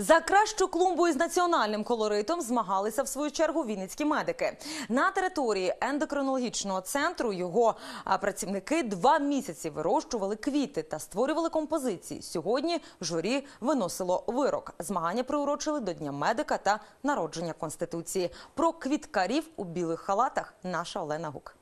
За кращу клумбу із національним колоритом змагалися в свою чергу вінницькі медики. На території ендокринологічного центру його працівники два місяці вирощували квіти та створювали композиції. Сьогодні журі виносило вирок. Змагання приурочили до Дня медика та народження конституції. Про квіткарів у білих халатах наша Олена Гук.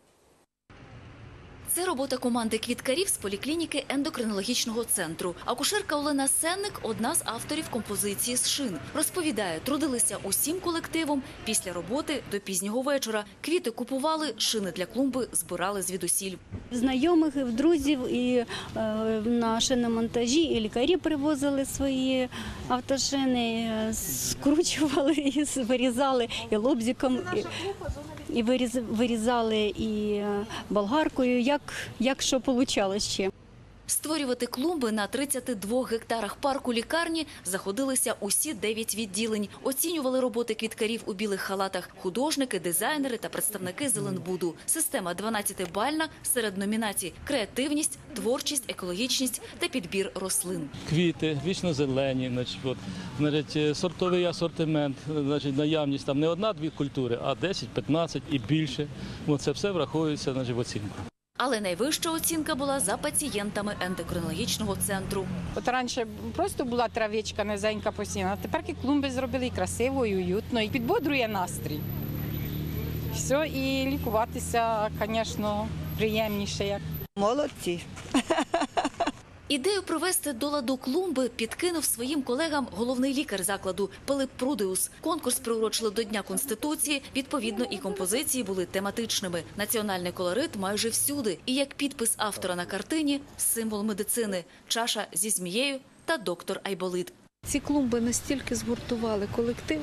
Це робота команди квіткарів з поліклініки ендокринологічного центру. Акушерка Олена Сенник – одна з авторів композиції з шин. Розповідає, трудилися усім колективом після роботи до пізнього вечора. Квіти купували, шини для клумби збирали звідусіль. знайомих, друзів, і е, на шиномонтажі, і лікарі привозили свої автошини, е, скручували і вирізали і лобзиком, і, і вирізали і е, болгаркою, як, як що вийшло ще. Створювати клумби на 32 гектарах парку лікарні заходилися усі 9 відділень. Оцінювали роботи квіткарів у білих халатах художники, дизайнери та представники Зеленбуду. Система 12-бальна серед номінацій – креативність, творчість, екологічність та підбір рослин. квіти, вічно зелені, значить, от, значить, е, сортовий асортимент, значить, наявність там не одна-дві культури, а 10, 15 і більше. Це все враховується значить, в оцінку. Але найвища оцінка була за пацієнтами ендокринологічного центру. От раніше просто була травичка низенька постійно, а тепер і клумби зробили і красиво, і уютно, і підбодрює настрій. Все, і лікуватися, звісно, приємніше. Як. Молодці. Ідею провести до ладу клумби підкинув своїм колегам головний лікар закладу Пилип Прудеус. Конкурс приурочили до Дня Конституції. Відповідно, і композиції були тематичними. Національний колорит майже всюди. І як підпис автора на картині – символ медицини – чаша зі змією та доктор Айболит. Ці клумби настільки згуртували колектив,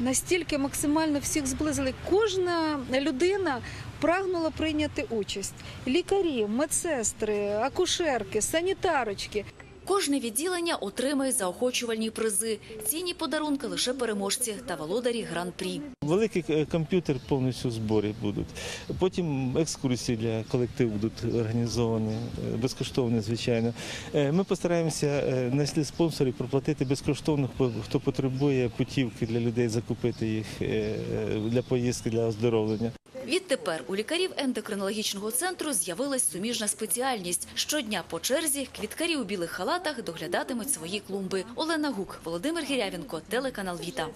настільки максимально всіх зблизили. Кожна людина прагнула прийняти участь. Лікарі, медсестри, акушерки, санітарочки. Кожне відділення отримає заохочувальні призи. Цінні подарунки лише переможці та володарі гран-прі. Великий е, комп'ютер повністю в зборі будуть. Потім екскурсії для колективу будуть організовані, е, безкоштовні, звичайно. Е, Ми постараємося е, знайти спонсорів, проплатити безкоштовно, хто- потребує путівки для людей, закупити їх для поїздки, для оздоровлення. Відтепер у лікарів ендокринологічного центру з'явилась суміжна спеціальність. Щодня по черзі квіткарі у білих халатах доглядатимуть свої клумби. Олена Гук, Володимир Гірявенко, телеканал Віта.